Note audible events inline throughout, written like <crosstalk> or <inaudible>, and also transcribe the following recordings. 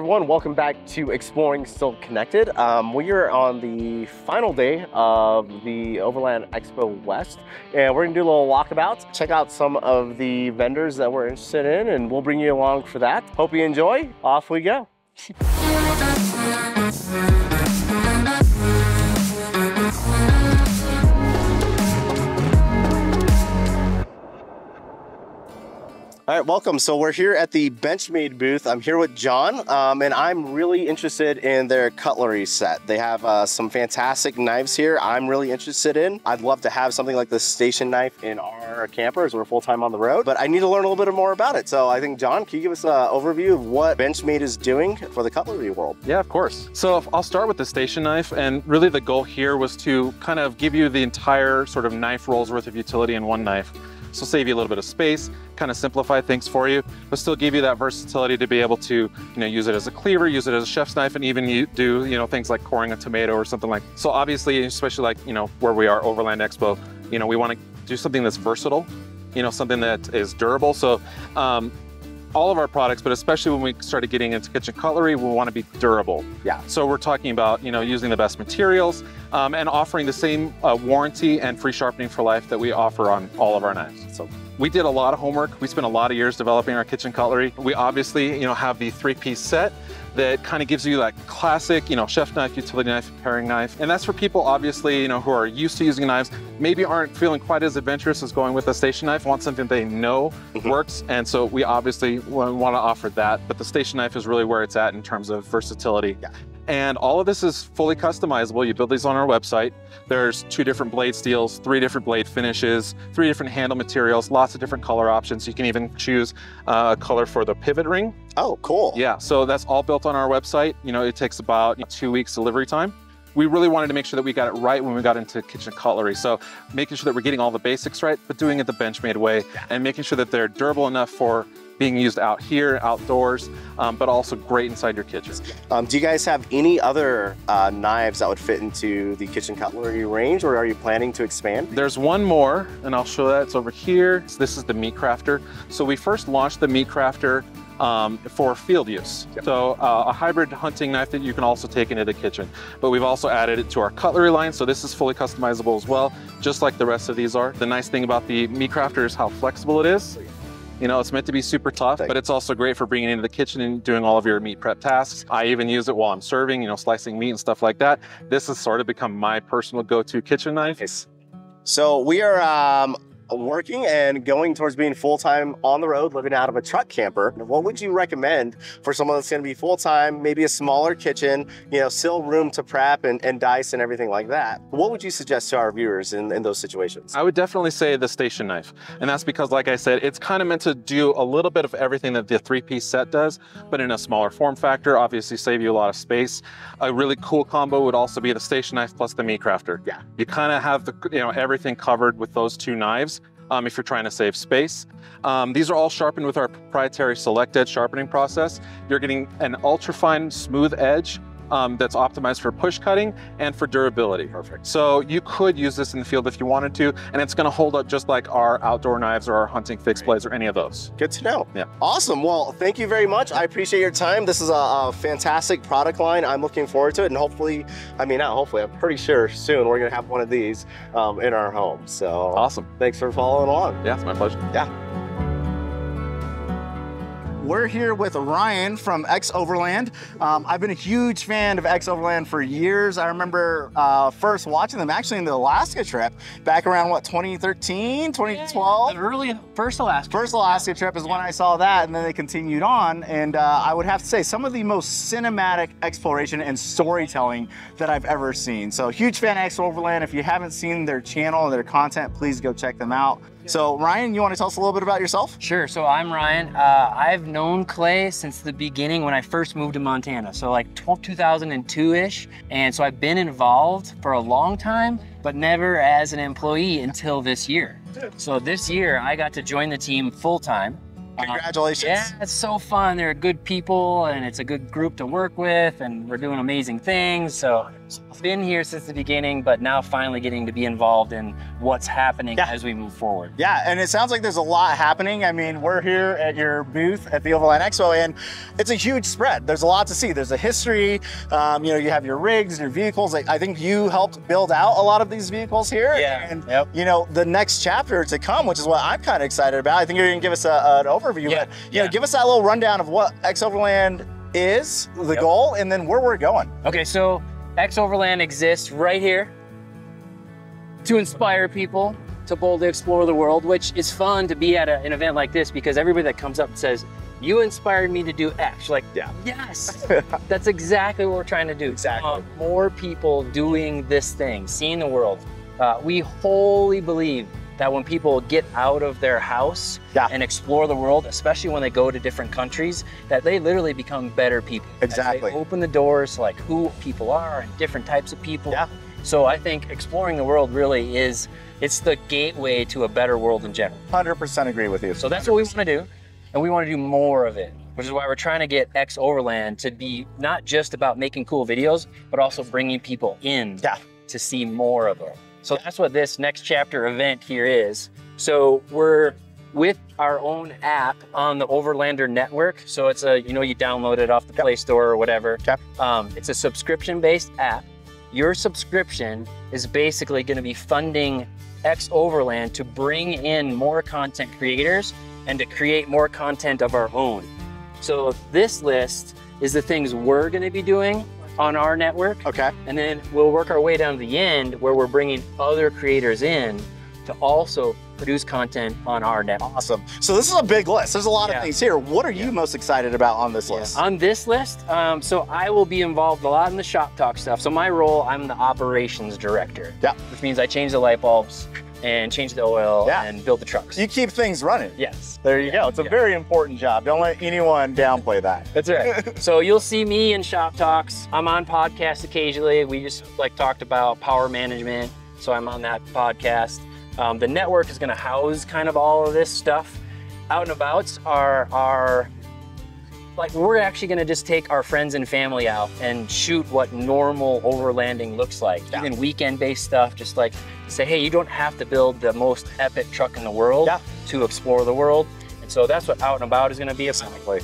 everyone, welcome back to Exploring Still Connected. Um, we are on the final day of the Overland Expo West, and we're gonna do a little walkabout, check out some of the vendors that we're interested in, and we'll bring you along for that. Hope you enjoy. Off we go. Right, welcome. So we're here at the Benchmade booth. I'm here with John, um, and I'm really interested in their cutlery set. They have uh, some fantastic knives here I'm really interested in. I'd love to have something like this station knife in our camper as we're full-time on the road, but I need to learn a little bit more about it. So I think, John, can you give us an overview of what Benchmade is doing for the cutlery world? Yeah, of course. So I'll start with the station knife, and really the goal here was to kind of give you the entire sort of knife roll's worth of utility in one knife. So save you a little bit of space, kind of simplify things for you, but still give you that versatility to be able to, you know, use it as a cleaver, use it as a chef's knife, and even do, you know, things like coring a tomato or something like. So obviously, especially like, you know, where we are, Overland Expo, you know, we want to do something that's versatile, you know, something that is durable. So um, all of our products, but especially when we started getting into kitchen cutlery, we want to be durable. Yeah. So we're talking about, you know, using the best materials um, and offering the same uh, warranty and free sharpening for life that we offer on all of our knives. So we did a lot of homework. We spent a lot of years developing our kitchen cutlery. We obviously, you know, have the three-piece set that kind of gives you that classic, you know, chef knife, utility knife, paring knife. And that's for people, obviously, you know, who are used to using knives, maybe aren't feeling quite as adventurous as going with a station knife, want something they know mm-hmm. works. And so we obviously want to offer that. But the station knife is really where it's at in terms of versatility. Yeah. And all of this is fully customizable. You build these on our website. There's two different blade steels, three different blade finishes, three different handle materials, lots of different color options. You can even choose uh, a color for the pivot ring. Oh, cool. Yeah, so that's all built on our website. You know, it takes about two weeks delivery time we really wanted to make sure that we got it right when we got into kitchen cutlery. So making sure that we're getting all the basics right, but doing it the Benchmade way and making sure that they're durable enough for being used out here, outdoors, um, but also great inside your kitchen. Um, do you guys have any other uh, knives that would fit into the kitchen cutlery range or are you planning to expand? There's one more and I'll show that, it's over here. So this is the Meat Crafter. So we first launched the Meat Crafter um, for field use. Yep. So uh, a hybrid hunting knife that you can also take into the kitchen. But we've also added it to our cutlery line, so this is fully customizable as well, just like the rest of these are. The nice thing about the Meat Crafter is how flexible it is. You know, it's meant to be super tough, but it's also great for bringing it into the kitchen and doing all of your meat prep tasks. I even use it while I'm serving, you know, slicing meat and stuff like that. This has sort of become my personal go-to kitchen knife. Nice. So we are um, working and going towards being full-time on the road, living out of a truck camper, what would you recommend for someone that's gonna be full-time, maybe a smaller kitchen, you know, still room to prep and, and dice and everything like that? What would you suggest to our viewers in, in those situations? I would definitely say the station knife. And that's because, like I said, it's kind of meant to do a little bit of everything that the three-piece set does, but in a smaller form factor, obviously save you a lot of space. A really cool combo would also be the station knife plus the meat crafter. Yeah. You kind of have the, you know, everything covered with those two knives um, if you're trying to save space. Um, these are all sharpened with our proprietary select edge sharpening process. You're getting an ultra fine smooth edge um, that's optimized for push cutting and for durability. Perfect. So you could use this in the field if you wanted to, and it's gonna hold up just like our outdoor knives or our hunting fixed blades or any of those. Good to know. Yeah. Awesome. Well, thank you very much. I appreciate your time. This is a, a fantastic product line. I'm looking forward to it, and hopefully, I mean, not hopefully, I'm pretty sure soon we're gonna have one of these um, in our home. So awesome. Thanks for following along. Yeah, it's my pleasure. Yeah. We're here with Ryan from X Overland. Um, I've been a huge fan of X Overland for years. I remember uh, first watching them actually in the Alaska trip back around what 2013, 2012. Yeah, the early first Alaska. First Alaska trip is when I saw that, and then they continued on. And uh, I would have to say some of the most cinematic exploration and storytelling that I've ever seen. So huge fan of X Overland. If you haven't seen their channel, their content, please go check them out. So Ryan, you want to tell us a little bit about yourself? Sure. So I'm Ryan. Uh, I've known Clay since the beginning when I first moved to Montana. So like 2002-ish. And so I've been involved for a long time, but never as an employee until this year. So this year I got to join the team full time. Congratulations. Uh, yeah, it's so fun. They're good people and it's a good group to work with and we're doing amazing things. So been here since the beginning, but now finally getting to be involved in what's happening Yeah. as we move forward. Yeah, and it sounds like there's a lot happening. I mean, we're here at your booth at the Overland Expo, and it's a huge spread. There's a lot to see. There's a history. Um, you know, you have your rigs, and your vehicles. I think you helped build out a lot of these vehicles here. Yeah, And yep. you know, the next chapter to come, which is what I'm kind of excited about. I think you're gonna give us a, an overview. Yeah, But you know, give us that little rundown of what X Overland is, the Yep. goal, and then where we're going. Okay, so X Overland exists right here to inspire people to boldly explore the world, which is fun to be at a, an event like this because everybody that comes up and says, you inspired me to do X. You're like, Yeah. yes, <laughs> that's exactly what we're trying to do. Exactly. Uh, more people doing this thing, seeing the world. Uh, we wholly believe that when people get out of their house Yeah. and explore the world, especially when they go to different countries, that they literally become better people. Exactly. open the doors to like who people are and different types of people. Yeah. So I think exploring the world really is it's the gateway to a better world in general. 100% agree with you. So that's what we want to do, and we want to do more of it, which is why we're trying to get X Overland to be not just about making cool videos, but also bringing people in Yeah. to see more of it. So that's what this next chapter event here is. So we're with our own app on the Overlander network. So it's a, you know, you download it off the Play Store or whatever. Yep. Um, it's a subscription based app. Your subscription is basically going to be funding X Overland to bring in more content creators and to create more content of our own. So this list is the things we're going to be doing on our network. Okay. And then we'll work our way down to the end where we're bringing other creators in to also produce content on our network. Awesome. So this is a big list. There's a lot Yeah. of things here. What are you most excited about on this list? On this list, um, so I will be involved a lot in the shop talk stuff. So my role, I'm the operations director. Yeah. Which means I change the light bulbs and change the oil Yeah. and build the trucks. You keep things running. yes. There you go. It's a Yeah. very important job. Don't let anyone downplay that. That's right. <laughs> so you'll see me in shop talks. I'm on podcasts occasionally. We just like talked about power management, so I'm on that podcast. Um, the network is going to house kind of all of this stuff. Out and abouts are are like we're actually going to just take our friends and family out and shoot what normal overlanding looks like. Yeah. Even weekend-based stuff, just like say, hey, you don't have to build the most epic truck in the world Yeah. to explore the world. And so that's what Out and About is going to be Exactly.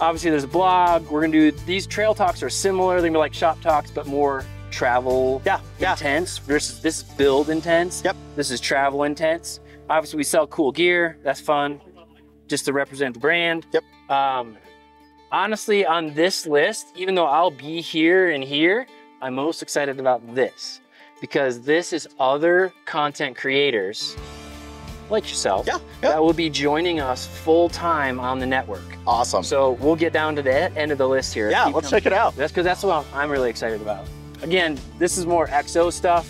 obviously there's a blog. We're gonna do these trail talks are similar. They're gonna be like shop talks, but more travel Yeah, yeah. versus this is build intense. Yep. This is travel intense. Obviously we sell cool gear. That's fun. Just to represent the brand. Yep. Um, honestly, on this list, even though I'll be here and here, I'm most excited about this because this is other content creators like yourself Yeah, yeah. that will be joining us full time on the network. Awesome. So we'll get down to the end of the list here. yeah, Keep let's coming. check it out. That's because that's what I'm really excited about. Again, this is more XO stuff.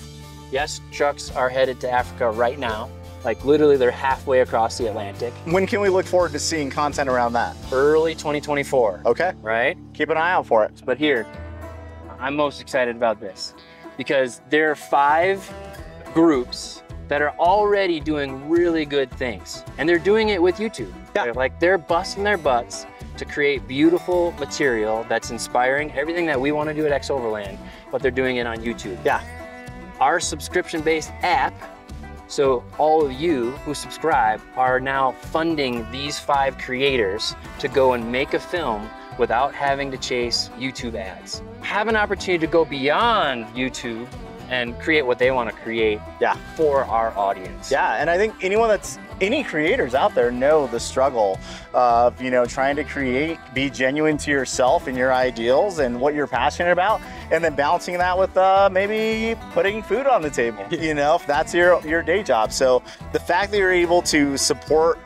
Yes, trucks are headed to Africa right now. Like literally, they're halfway across the Atlantic. When can we look forward to seeing content around that? Early 2024, Okay. right? Keep an eye out for it. But here, I'm most excited about this because there are five groups that are already doing really good things. And they're doing it with YouTube. Yeah. They're like they're busting their butts to create beautiful material that's inspiring everything that we want to do at X Overland, but they're doing it on YouTube. Yeah. Our subscription-based app, so all of you who subscribe are now funding these five creators to go and make a film without having to chase YouTube ads. Have an opportunity to go beyond YouTube and create what they want to create Yeah. for our audience. Yeah, and I think anyone that's any creators out there know the struggle of you know trying to create, be genuine to yourself and your ideals and what you're passionate about, and then balancing that with uh, maybe putting food on the table. You know, if that's your your day job. So the fact that you're able to support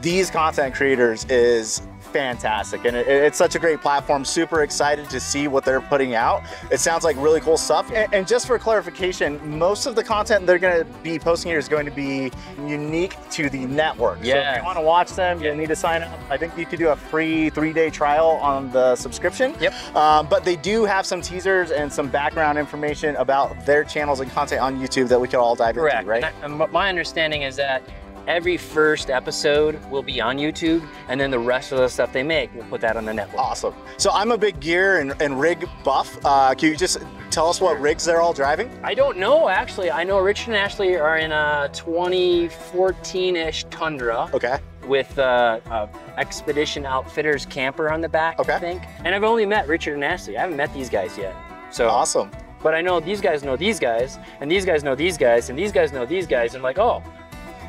these content creators is fantastic. And it, it's such a great platform. Super excited to see what they're putting out. It sounds like really cool stuff. And, and just for clarification most of the content they're going to be posting here is going to be unique to the network. So if you want to watch them you need to sign up. I think you could do a free three-day trial on the subscription. Yep. um, but they do have some teasers and some background information about their channels and content on youtube that we could all dive Correct. into right? And my understanding is that every first episode will be on YouTube, and then the rest of the stuff they make, we'll put that on the network. Awesome. So I'm a big gear and, and rig buff. Uh, can you just tell us what rigs they're all driving? I don't know actually. I know Richard and Ashley are in a 2014-ish Tundra. Okay. With uh, a Expedition Outfitters camper on the back, okay. I think. And I've only met Richard and Ashley. I haven't met these guys yet. So awesome. But I know these guys know these guys, and these guys know these guys, and these guys know these guys, and like, oh,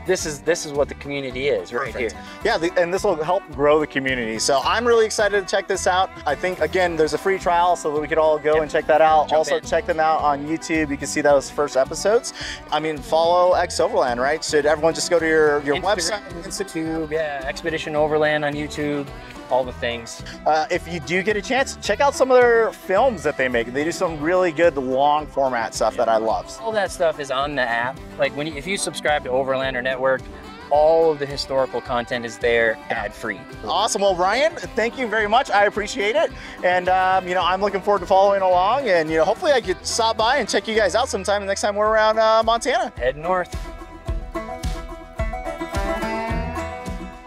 this is this is what the community is right Perfect. here. Yeah, the, and this will help grow the community. So I'm really excited to check this out. I think again, there's a free trial so that we could all go Yep. and check that out. Jump also in. check them out on YouTube. You can see those first episodes. I mean, follow X Overland, right? Should everyone just go to your your website? Instagram, YouTube, yeah, Expedition Overland on YouTube, all the things. Uh, if you do get a chance, check out some of their films that they make. They do some really good long format stuff that I love. All that stuff is on the app. Like when you, if you subscribe to Overlander Network, all of the historical content is there ad free. Awesome. Well, Ryan, thank you very much. I appreciate it. And, um, you know, I'm looking forward to following along. And, you know, hopefully I could stop by and check you guys out sometime the next time we're around uh, Montana. Head north.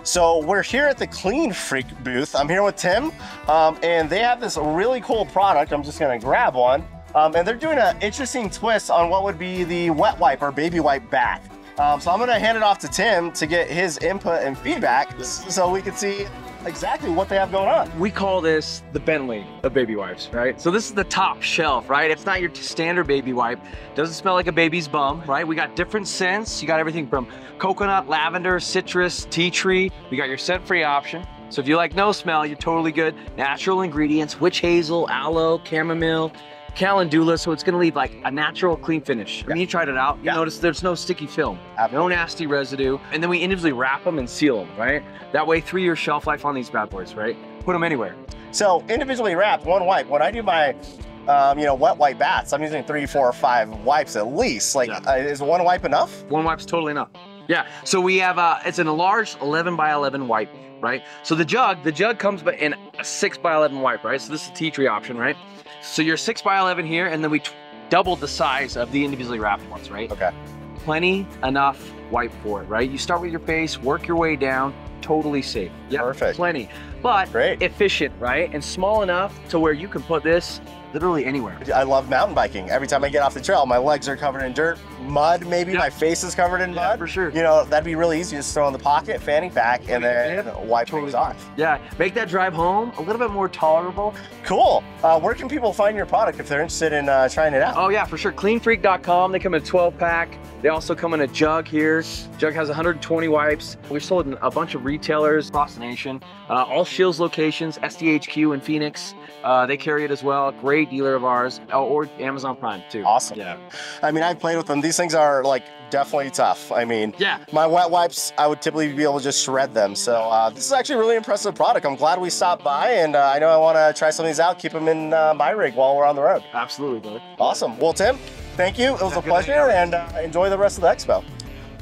So we're here at the Klean Freak booth. I'm here with Tim, um, and they have this really cool product. I'm just gonna grab one. Um, and they're doing an interesting twist on what would be the wet wipe or baby wipe bath. Um, so I'm gonna hand it off to Tim to get his input and feedback so we can see exactly what they have going on. We call this the Bentley of baby wipes, right? So this is the top shelf, right? It's not your standard baby wipe. Doesn't smell like a baby's bum, right? We got different scents. You got everything from coconut, lavender, citrus, tea tree. We got your scent-free option. So if you like no smell, you're totally good. Natural ingredients, witch hazel, aloe, chamomile, calendula, so it's gonna leave like a natural clean finish. When you tried it out, you Yeah. notice there's no sticky film, no nasty residue, and then we individually wrap them and seal them, right? That way, three-year shelf life on these bad boys, right? Put them anywhere. So individually wrapped, one wipe. When I do my, um, you know, wet wipe baths, I'm using three, four, or five wipes at least. Like, Yeah. uh, is one wipe enough? One wipe's totally enough. Yeah. So we have uh it's an a large 11 by 11 wipe, right? So the jug, the jug comes in a 6 by 11 wipe, right? So this is a tea tree option, right? So you're 6 by 11 here, and then we doubled the size of the individually wrapped ones, right? Okay. Plenty enough wipe for it, right? You start with your face, work your way down, totally safe. Yeah. Perfect. Plenty, but Great. efficient, right? And small enough to where you can put this literally anywhere. I love mountain biking. Every time I get off the trail, my legs are covered in dirt, mud, maybe Yeah. my face is covered in Yeah, mud. for sure. You know, that'd be really easy. Just throw in the pocket, fanny pack, and then Yeah, wipe totally things off. Yeah, make that drive home a little bit more tolerable. Cool. Uh, where can people find your product if they're interested in uh, trying it out? Oh yeah, for sure. Kleanfreak.com. They come in a 12 pack. They also come in a jug here. Jug has 120 wipes. We've sold in a bunch of retailers across the nation. Uh, all Shields locations, SDHQ in Phoenix. Uh, they carry it as well. Great dealer of ours. Oh, or Amazon Prime too. Awesome. Yeah. I mean, I've played with them. These things are like definitely tough. I mean, Yeah. my wet wipes, I would typically be able to just shred them. So uh, this is actually a really impressive product. I'm glad we stopped by, and uh, I know I want to try some of these out, keep them in uh, my rig while we're on the road. Absolutely, brother. Awesome. Well, Tim, thank you. It was a pleasure, and uh, enjoy the rest of the expo.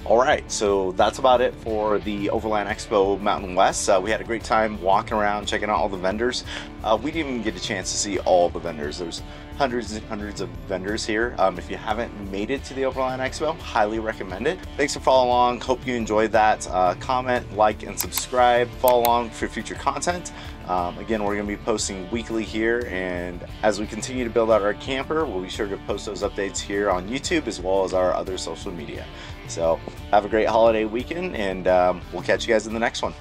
All right, so that's about it for the Overland Expo Mountain West. Uh, we had a great time walking around, checking out all the vendors. Uh, we didn't even get a chance to see all the vendors. There's hundreds and hundreds of vendors here. Um, if you haven't made it to the Overland Expo, highly recommend it. Thanks for following along. Hope you enjoyed that. Uh, comment, like, and subscribe. Follow along for future content. Um, again, we're going to be posting weekly here, and as we continue to build out our camper, we'll be sure to post those updates here on YouTube as well as our other social media. So have a great holiday weekend, and um, we'll catch you guys in the next one.